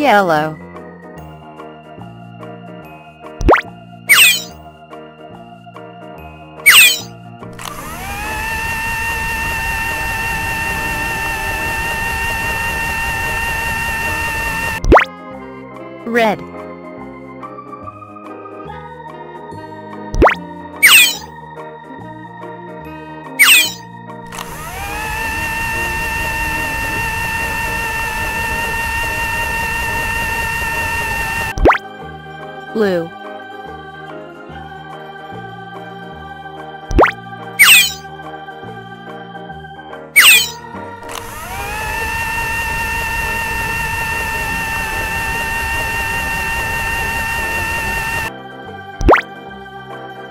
yellow, red, blue,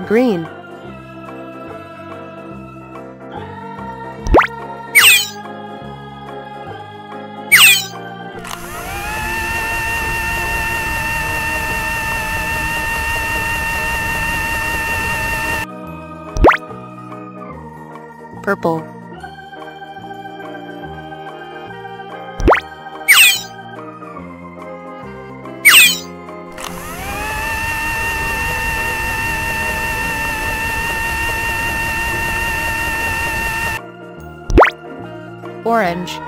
green, purple, orange,